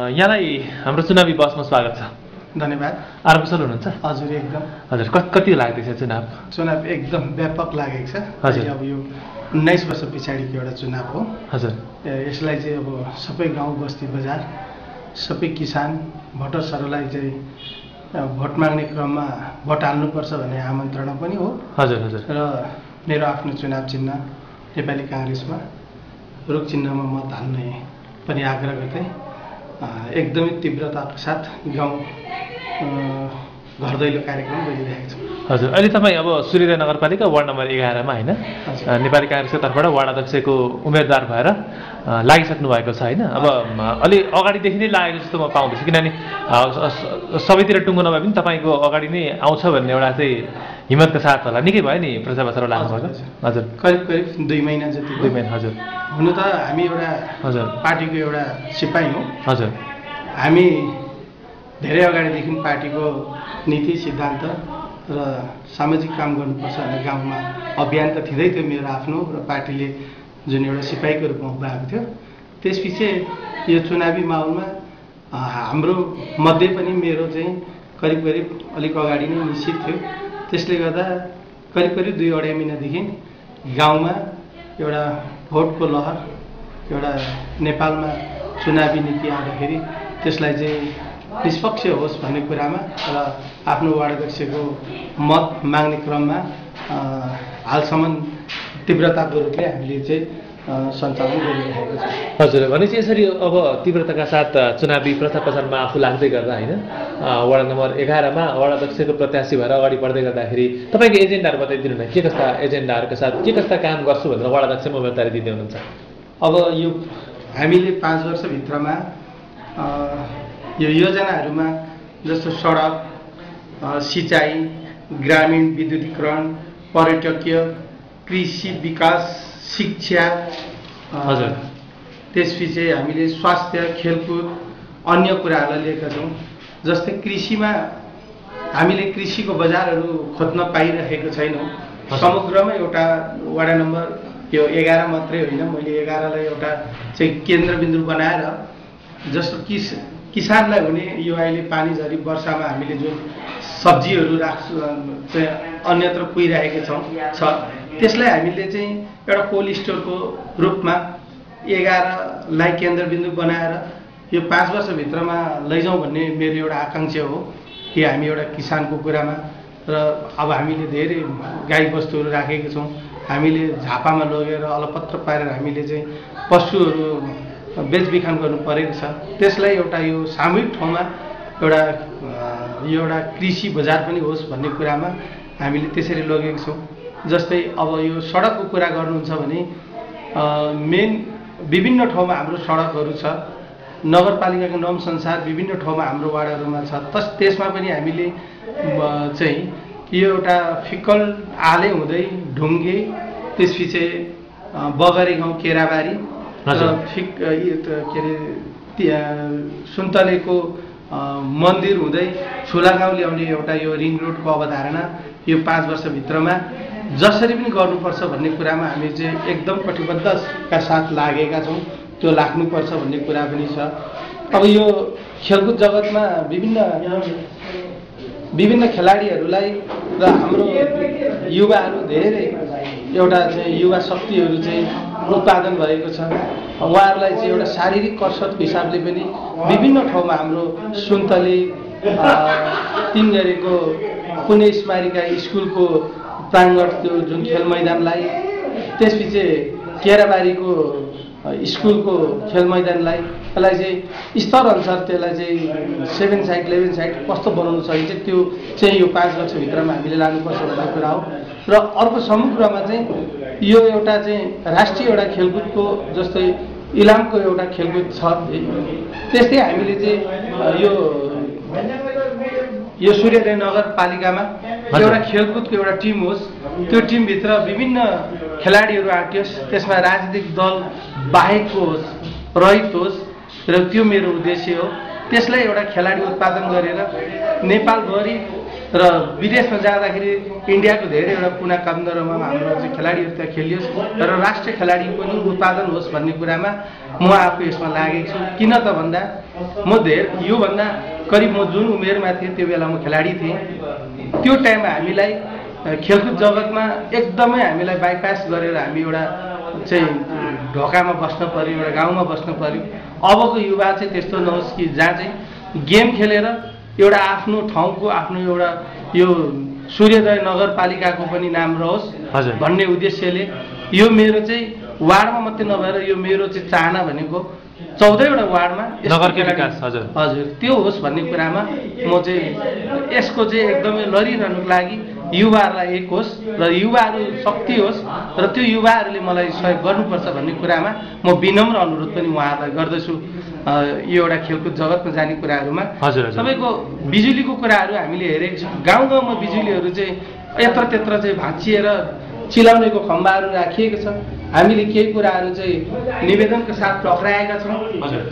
यहाँलाई हाम्रो चुनावी बसमा स्वागत छ। धन्यवाद। आरामकुशल हुनुहुन्छ? हजुर एकदम। हजुर कति लाग्दैछ चुनाव? चुनाव एकदम व्यापक लागेको छ। हजुर। अब यो उन्नाइस वर्ष पछाडिको एउटा चुनाव हो। हजुर। यसलाई चाहिँ अब सबै गाउँ बस्ती बजार सबै किसान भोटर्सहरूलाई चाहिँ भोट माग्ने क्रममा भोट हाल्नुपर्छ भन्ने आमन्त्रणा पनि हो। हजुर हजुर। र मेरो आफ्नो चुनाव चिन्ह नेपाली काङ्ग्रेसमा रुख चिन्हमा मत हाल्ने पनि आग्रह गर्दै एकदमै तीव्रताको साथ गाउँ घर दैलो कार्यक्रम गरिरहेको छु। हजुर अहिले तपाईँ अब सूर्योदय नगरपालिका वार्ड नम्बर एघारमा होइन? नेपाली काङ्ग्रेसको तर्फबाट वार्ड अध्यक्षको उम्मेदवार भएर लागिसक्नु भएको छ होइन? अब अलि अगाडिदेखि नै लागेको जस्तो म पाउँदैछु किनभने सबैतिर टुङ्गो नभए पनि तपाईँको अगाडि नै आउँछ भन्ने एउटा चाहिँ हिम्मतको साथ होला। निकै भयो नि प्रचार प्रसार लाग्नुभएको हजुर, हजुर। करिब करिब दुई महिना जति दुई महिना हजुर। हुनु त हामी एउटा हजुर। पार्टीको एउटा सिपाही हौँ। हजुर। हामी धेरै अगाडिदेखि पार्टीको नीति सिद्धान्त र सामाजिक काम गर्नुपर्छ भन्ने गाउँमा अभियान त थिँदै थियो मेरो आफ्नो र पार्टीले जुन एउटा सिपाहीको रूपमा उभाएको थियो। त्यसपछि यो चुनावी माहौलमा हाम्रो मध्ये पनि मेरो चाहिँ करिब करिब अलिक अगाडि नै निश्चित थियो। त्यसले गर्दा करिब करिब दुई अढाई महिनादेखि गाउँमा एउटा भोटको लहर एउटा नेपालमा चुनावी नीति आउँदाखेरि त्यसलाई चाहिँ निष्पक्ष होस् भन्ने कुरामा र आफ्नो वार्ड अध्यक्षको मत माग्ने क्रममा हालसम्म तीव्रताको रूपले हामीले चाहिँ सञ्चालन गरिरहेको छ। हजुर भनेपछि यसरी अब तीव्रताका साथ चुनावी प्रचार प्रसारमा आफू लाग्दै गर्दा होइन वडा नम्बर एघारमा वडा अध्यक्षको प्रत्याशी भएर अगाडि बढ्दै गर्दाखेरि तपाईँको एजेन्डाहरू बताइदिनु न के कस्ता एजेन्डाहरूका साथ के कस्ता काम गर्छु भनेर वडा अध्यक्षमा उम्मेदवारी दिँदै हुनुहुन्छ? अब यो हामीले पाँच वर्षभित्रमा यो योजनाहरूमा जस्तो सडक सिँचाइ ग्रामीण विद्युतीकरण पर्यटकीय कृषि विकास शिक्षा हजुर। त्यसपछि हामीले स्वास्थ्य खेलकुद अन्य कुराहरूलाई लिएका छौँ जस्तै कृषिमा हामीले कृषिको बजारहरू खोज्न पाइरहेको छैनौँ समग्रमा एउटा वडा नम्बर यो एघार मात्रै होइन मैले एघारलाई एउटा चाहिँ केन्द्रबिन्दु बनाएर जस्तो किस किसानलाई हुने यो अहिले पानी झरी वर्षामा हामीले जुन सब्जीहरू राख्छु चाहिँ अन्यत्र पुगिरहेका छौँ छ। त्यसलाई हामीले चाहिँ एउटा कोल्ड स्टोरको रूपमा एघारलाई केन्द्रबिन्दु बनाएर यो पाँच वर्षभित्रमा लैजाउँ भन्ने मेरो एउटा आकाङ्क्षा हो कि हामी एउटा किसानको कुरामा। र अब हामीले धेरै गाईबस्तुहरू राखेका छौँ। हामीले झापामा लगेर अलपत्र पारेर हामीले चाहिँ पशुहरू बेचबिखन गर्नु परेको छ। त्यसलाई एउटा यो सामूहिक ठाउँमा एउटा यो एउटा कृषि बजार पनि होस् भन्ने कुरामा हामीले त्यसरी लगेको छौँ। जस्तै अब यो सडकको कुरा गर्नुहुन्छ भने मेन विभिन्न ठाउँमा हाम्रो सडकहरू छ। नगरपालिकाको नाम संसार विभिन्न ठाउँमा हाम्रो वार्डहरूमा छ। तस त्यसमा पनि हामीले चाहिँ यो एउटा फिक्कल आले हुँदै ढुङ्गे त्यसपछि बगरे गाउँ केराबारी त के अरे सुन्तलेको मन्दिर हुँदै ठुला गाउँ ल्याउने एउटा यो रिङ रोडको अवधारणा यो पाँच वर्षभित्रमा जसरी पनि गर्नुपर्छ भन्ने कुरामा हामी चाहिँ एकदम कटिबद्धका साथ लागेका छौँ त्यो लाग्नुपर्छ भन्ने कुरा पनि छ। अब यो खेलकुद जगतमा विभिन्न विभिन्न खेलाडीहरूलाई र हाम्रो युवाहरू धेरै एउटा चाहिँ युवा शक्तिहरू चाहिँ उत्पादन भएको छ। उहाँहरूलाई चाहिँ एउटा शारीरिक कसरतको हिसाबले पनि विभिन्न ठाउँमा हाम्रो सुन्तली तिन गरेको पुणे स्मारिका स्कुलको प्राङ्गण त्यो जुन खेल मैदानलाई त्यसपछि केराबारीको स्कुलको खेल मैदानलाई त्यसलाई चाहिँ स्तरअनुसार त्यसलाई चाहिँ सेभेन साइड इलेभेन साइड कस्तो बनाउनु सकिन्छ त्यो चाहिँ यो पाँच वर्षभित्रमा हामीले लानुपर्छ भन्ने कुरा हो। र अर्को समग्रमा चाहिँ यो एउटा चाहिँ राष्ट्रिय एउटा खेलकुदको जस्तै इलामको एउटा खेलकुद छ त्यस्तै हामीले चाहिँ यो यो सूर्योदय नगरपालिकामा। एउटा खेलकुदको एउटा टिम होस् त्यो टिमभित्र विभिन्न खेलाडीहरू आँटियोस् त्यसमा राजनीतिक दल बाहेकको होस् रहित होस् र त्यो मेरो उद्देश्य हो त्यसलाई एउटा खेलाडी उत्पादन गरेर नेपालभरि र विदेशमा जाँदाखेरि इन्डियाको धेरैवटा कुना कामदरमा हाम्रो चाहिँ खेलाडीहरू त्यहाँ खेलियोस् र राष्ट्रिय खेलाडी पनि उत्पादन होस् भन्ने कुरामा म आफू यसमा लागेको छु। किन त भन्दा म धेर योभन्दा करिब म जुन उमेरमा थिएँ त्यो बेला म खेलाडी थिएँ। त्यो टाइममा हामीलाई खेलकुद जगतमा एकदमै हामीलाई बाइपास गरेर हामी एउटा चाहिँ ढोकामा बस्न पऱ्यो एउटा गाउँमा बस्न पऱ्यो अबको युवा चाहिँ त्यस्तो नहोस् कि जहाँ चाहिँ गेम खेलेर एउटा आफ्नो ठाउँको आफ्नो एउटा यो सूर्योदय नगरपालिकाको पनि नाम रहोस् हजुर। भन्ने उद्देश्यले यो मेरो चाहिँ वार्डमा मात्रै नभएर यो मेरो चाहिँ चाहना भनेको चौधवटा वार्डमा नगरकै खेलाडी- विकास, हजुर। हजुर त्यो होस् भन्ने कुरामा म चाहिँ यसको चाहिँ एकदमै लडिरहनुको लागि युवाहरूलाई एक होस् र युवाहरू शक्ति होस् र त्यो युवाहरूले मलाई सहयोग गर्नुपर्छ भन्ने कुरामा म विनम्र अनुरोध पनि उहाँहरूलाई गर्दछु यो एउटा खेलकुद जगतमा जाने कुराहरूमा। तपाईँको बिजुलीको कुराहरू हामीले हेरेको छौँ गाउँ गाउँमा बिजुलीहरू चाहिँ यत्र त्यत्र चाहिँ भाँचिएर चिलाउनेको खम्बाहरू राखिएको छ हामीले केही कुराहरू चाहिँ निवेदनको साथ टक्राएका छौँ।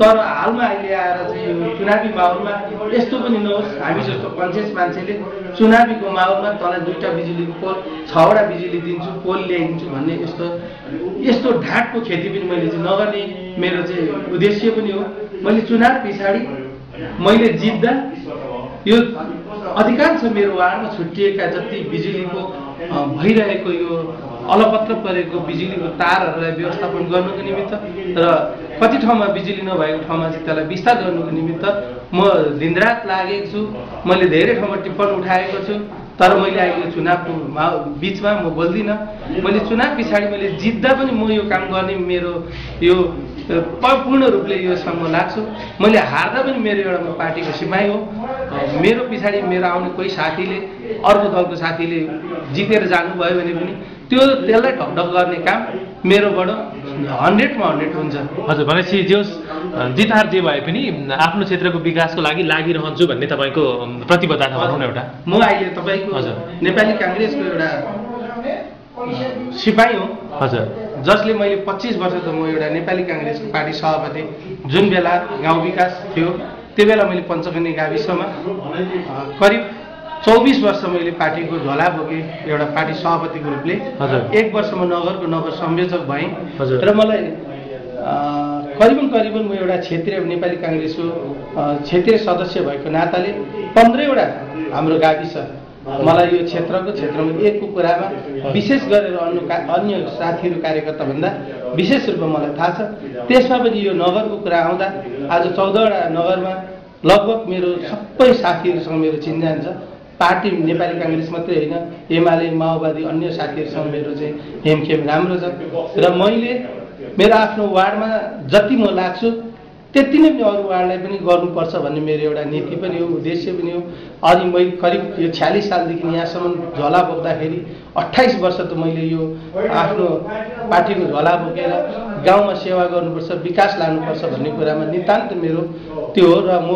तर हालमा अहिले आएर चाहिँ यो चुनावी माहौलमा यस्तो पनि नहोस्। हामी जस्तो कन्सियस मान्छेले चुनावीको माहौलमा तँलाई दुईवटा बिजुलीको पोल छवटा बिजुली दिन्छु पोल ल्याइदिन्छु भन्ने यस्तो यस्तो ढाँटको खेती पनि मैले चाहिँ नगर्ने मेरो चाहिँ उद्देश्य पनि हो। मैले चुनाव पछाडि मैले जित्दा यो अधिकांश मेरो वार्डमा छुट्टिएका जति बिजुलीको भइरहेको यो अलपत्र परेको बिजुलीको तारहरूलाई व्यवस्थापन गर्नुको निमित्त र कति ठाउँमा बिजुली नभएको ठाउँमा चाहिँ त्यसलाई विस्तार गर्नुको निमित्त म दिनरात लागेको छु। मैले धेरै ठाउँमा टिप्पण उठाएको छु। तर मैले अहिले यो चुनावको बिचमा म बोल्दिनँ। मैले चुनाव पछाडि मैले जित्दा पनि म यो काम गर्ने मेरो यो पूर्ण रूपले यसमा म लाग्छु। मैले हार्दा पनि मेरो एउटा म पार्टीको सिपाही हो। मेरो पछाडि मेरो आउने कोही साथीले अर्को दलको साथीले जितेर जानुभयो भने पनि त्यो त्यसलाई ढकढक गर्ने काम मेरोबाट हन्ड्रेडमा हन्ड्रेड हुन्छ। हजुर भनेपछि जे होस् जित हार जे भए पनि आफ्नो क्षेत्रको विकासको लागि लागिरहन्छु भन्ने तपाईँको प्रतिबद्धता भनौँ न एउटा। म अहिले तपाईँको हजुर। नेपाली काङ्ग्रेसको एउटा सिपाही हो। हजुर। जसले मैले पच्चिस वर्ष त म एउटा नेपाली काङ्ग्रेसको पार्टी सभापति जुन बेला गाउँ विकास थियो त्यो बेला मैले पञ्चकन्या गाविसमा करिब चौबिस वर्ष मैले पार्टीको झोला बोकेँ एउटा पार्टी सभापतिको रूपले। एक वर्ष म नगरको नगर संयोजक भएँ। र मलाई करिबन करिबन म एउटा क्षेत्रीय नेपाली काङ्ग्रेसको क्षेत्रीय सदस्य भएको नाताले पन्ध्रैवटा हाम्रो गाविस मलाई यो क्षेत्रको क्षेत्रमा एकको कुरामा विशेष गरेर अन्य का अन्य साथीहरू कार्यकर्ताभन्दा विशेष रूपमा मलाई थाहा छ त्यसमा पनि यो नगरको कुरा आउँदा आज चौधवटा नगरमा लगभग मेरो सबै साथीहरूसँग मेरो चिन्जान छ पार्टी नेपाली काङ्ग्रेस मात्रै होइन एमाले माओवादी अन्य साथीहरूसँग मेरो चाहिँ हेमखेम राम्रो छ। र मैले मेरो आफ्नो वार्डमा जति म लाग्छु त्यति नै अरू वार्डलाई पनि गर्नुपर्छ भन्ने मेरो एउटा नीति पनि हो उद्देश्य पनि हो। अनि मैले करिब यो छ्यालिस सालदेखि यहाँसम्म झोला बोक्दाखेरि अट्ठाइस वर्ष त मैले यो आफ्नो पार्टीको झोला बोकेर गाउँमा सेवा गर्नुपर्छ विकास लानुपर्छ भन्ने कुरामा नितान्त मेरो त्यो हो र म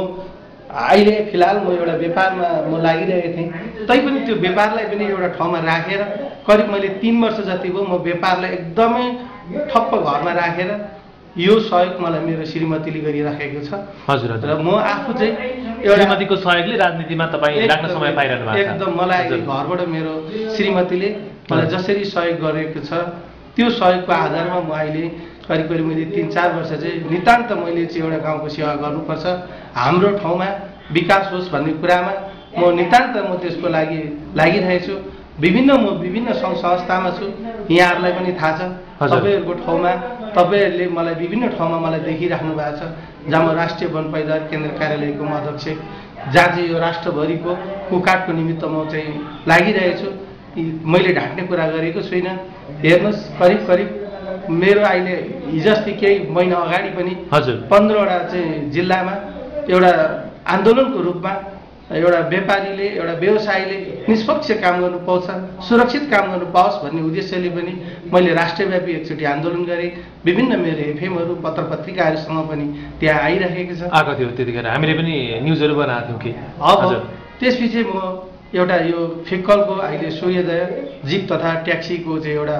अहिले फिलहाल म एउटा व्यापारमा म लागिरहेको थिएँ। तैपनि त्यो व्यापारलाई पनि एउटा ठाउँमा राखेर करिब मैले तिन वर्ष जति भयो म व्यापारलाई एकदमै ठप्प घरमा राखेर यो सहयोग मलाई मेरो श्रीमतीले गरिराखेको छ। हजुर हजुर। र म आफू चाहिँ एउटा श्रीमतीको सहयोगले राजनीतिमा तपाईँ लाग्न समय पाइरहनु भएको एकदम मलाई। घरबाट मेरो श्रीमतीले मलाई जसरी सहयोग गरेको छ त्यो सहयोगको आधारमा म अहिले करिब करिब मैले तिन चार वर्ष चाहिँ नितान्त मैले चाहिँ एउटा गाउँको सेवा गर्नुपर्छ। हाम्रो ठाउँमा विकास होस् भन्ने कुरामा म नितान्त म त्यसको लागि लागिरहेको छु विभिन्न म विभिन्न सङ्घ संस्थामा छु। यहाँहरूलाई पनि थाहा छ। तपाईँहरूको ठाउँमा तपाईँहरूले मलाई विभिन्न ठाउँमा मलाई देखिराख्नु भएको छ। जहाँ म राष्ट्रिय वन पैदावार केन्द्र कार्यालयको म अध्यक्ष जहाँ चाहिँ यो राष्ट्रभरिको कुकाटको निमित्त म चाहिँ लागिरहेको छु यी मैले ढाँट्ने कुरा गरेको छुइनँ। हेर्नुहोस् करिब करिब मेरो अहिले हिजोअस्ति केही महिना अगाडि पनि हजुर। पन्ध्रवटा चाहिँ जिल्लामा एउटा आन्दोलनको रूपमा एउटा व्यापारीले एउटा व्यवसायीले निष्पक्ष काम गर्नु पाउँछ सुरक्षित काम गर्नु पाओस् भन्ने उद्देश्यले पनि मैले राष्ट्रव्यापी एकचोटि आन्दोलन गरेँ। विभिन्न मेरो एफएमहरू पत्र पत्रिकाहरूसँग पनि त्यहाँ आइरहेको छ। आएको थियो त्यतिखेर। हामीले पनि न्युजहरू बनाएको थियौँ कि? अब हजुर। त्यसपछि म एउटा यो फिक्कलको अहिले सूर्योदय जिप तथा ट्याक्सीको चाहिँ एउटा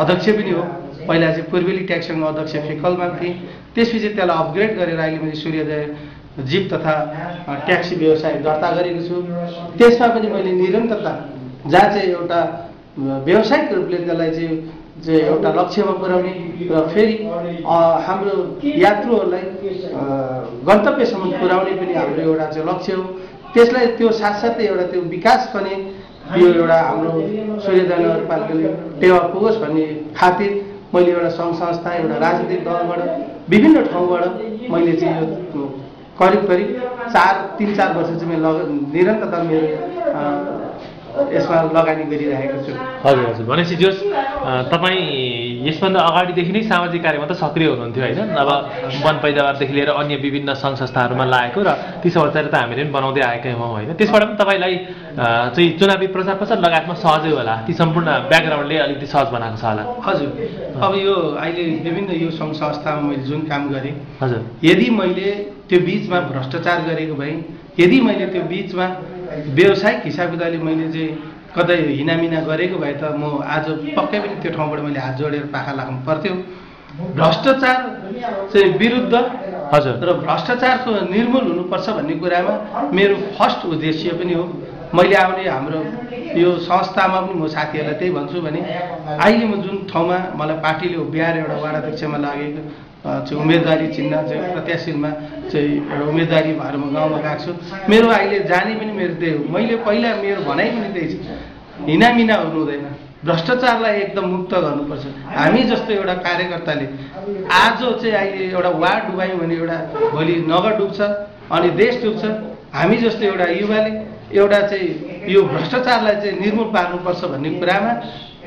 अध्यक्ष पनि हो। पहिला चाहिँ पूर्वेली ट्याक्सीको अध्यक्ष फिक्कलमा थिएँ। त्यसपछि त्यसलाई अपग्रेड गरेर अहिले मैले सूर्योदय जिप तथा ट्याक्सी व्यवसाय दर्ता गरेको छु। त्यसमा पनि मैले निरन्तरता जहाँ चाहिँ एउटा व्यावसायिक रूपले त्यसलाई चाहिँ चाहिँ एउटा लक्ष्यमा पुर्याउने र फेरि हाम्रो यात्रुहरूलाई गन्तव्यसम्म पुर्याउने पनि हाम्रो एउटा चाहिँ लक्ष्य हो। त्यसलाई त्यो साथसाथै एउटा त्यो विकास पनि यो एउटा हाम्रो सूर्यदय नगरपालिकाले टेवा पुगोस् भन्ने खातिर मैले एउटा सङ्घ संस्था एउटा राजनीतिक दलबाट विभिन्न ठाउँबाट मैले चाहिँ यो करिब करिब चार तिन चार वर्ष चाहिँ मैले लग निरन्तरता मेरो यसमा लगानी गरिरहेको छु। हजुर हजुर। भनेपछि जोस् तपाईँ यसभन्दा अगाडिदेखि नै सामाजिक कार्यमा त सक्रिय हुनुहुन्थ्यो होइन? अब वन पैदावारदेखि लिएर अन्य विभिन्न सङ्घ संस्थाहरूमा लागेको र ती समाचार त हामीले पनि बनाउँदै आएकै हौँ होइन? त्यसबाट पनि तपाईँलाई चाहिँ चुनावी प्रचार प्रसार लगायतमा सहजै होला। ती सम्पूर्ण ब्याकग्राउन्डले अलिकति सहज बनाएको छ होला। हजुर। अब यो अहिले विभिन्न यो सङ्घ संस्थामा मैले जुन काम गरेँ हजुर। यदि मैले त्यो बिचमा भ्रष्टाचार गरेको भए यदि मैले त्यो बिचमा व्यावसायिक हिसाब किताबले मैले चाहिँ कतै हिनामिना गरेको भए त म आज पक्कै पनि त्यो ठाउँबाट मैले हात जोडेर पाखा लाग्नु पर्थ्यो। भ्रष्टाचार चाहिँ विरुद्ध हजुर। र भ्रष्टाचारको निर्मूल हुनुपर्छ भन्ने कुरामा मेरो फर्स्ट उद्देश्य पनि हो। मैले आउने हाम्रो यो संस्थामा पनि म साथीहरूलाई त्यही भन्छु भने अहिले म जुन ठाउँमा मलाई पार्टीले उभ्याएर एउटा अध्यक्षमा लागेको चाहिँ उम्मेदवारी चिन्ह चाहिँ प्रत्याशीमा चाहिँ एउटा उम्मेदवारी भएर म गाउँमा गएको छु। मेरो अहिले जाने पनि मेरो त्यही हो। मैले पहिला मेरो भनाइ पनि त्यही छ। हिनामिना हुनु हुँदैन। भ्रष्टाचारलाई एकदम मुक्त गर्नुपर्छ। हामी जस्तो एउटा कार्यकर्ताले आज चाहिँ अहिले एउटा वार्ड डुबायौँ भने एउटा भोलि नगर डुब्छ अनि देश डुब्छ। हामी जस्तो एउटा युवाले एउटा चाहिँ यो भ्रष्टाचारलाई चाहिँ निर्मूल पार्नुपर्छ भन्ने कुरामा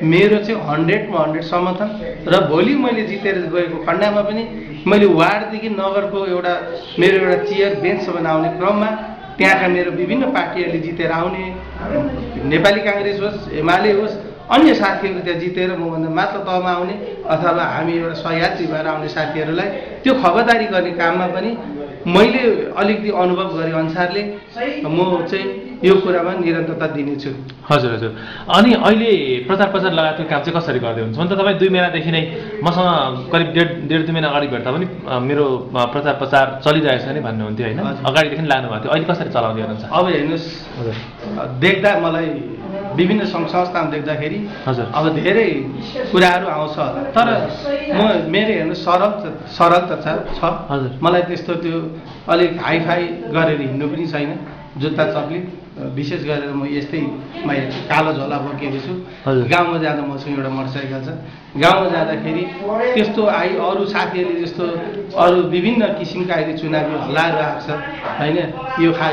मेरो चाहिँ हन्ड्रेडमा हन्ड्रेड समर्थन र भोलि मैले जितेर गएको खण्डमा पनि मैले वार्डदेखि नगरको एउटा मेरो एउटा चेयर बेन्चसम्म आउने क्रममा त्यहाँका मेरो विभिन्न पार्टीहरूले जितेर आउने नेपाली काङ्ग्रेस होस् एमाले होस् अन्य साथीहरू त्यहाँ जितेर मभन्दा मात्र तहमा आउने अथवा हामी एउटा सहयात्री भएर आउने साथीहरूलाई त्यो खबरदारी गर्ने काममा पनि मैले अलिकति अनुभव गरे अनुसारले म चाहिँ यो कुरामा निरन्तरता दिनेछु। हजुर हजुर। अनि अहिले प्रचार प्रसार लगायतको काम चाहिँ कसरी गर्दै हुन्छ भने त तपाईँ दुई महिनादेखि नै मसँग करिब डेढ डेढ दुई महिना अगाडि भेट्दा पनि मेरो प्रचार प्रचार चलिरहेछ नि भन्नुहुन्थ्यो होइन। अगाडिदेखि लानु भएको थियो। अहिले कसरी चलाउँदै हुनुहुन्छ? अब हेर्नुहोस्। हजुर। देख्दा मलाई विभिन्न सङ्घ संस्थामा देख्दाखेरि हजुर। अब धेरै कुराहरू आउँछ। होला तर म मेरो हेर्नु सरल सरल त छ हजुर। मलाई त्यस्तो त्यो अलिक हाइफाई गरेर हिँड्नु पनि छैन। जुत्ता चप्ली विशेष गरेर म यस्तै मैले कालो झोला बोकेको छु। गाउँमा जाँदा मसँग एउटा मोटरसाइकल छ। गाउँमा जाँदाखेरि त्यस्तो आइ अरू साथीहरूले जस्तो अरू विभिन्न किसिमका अहिले चुनावी हल्लाहरू आएको छ होइन? यो खा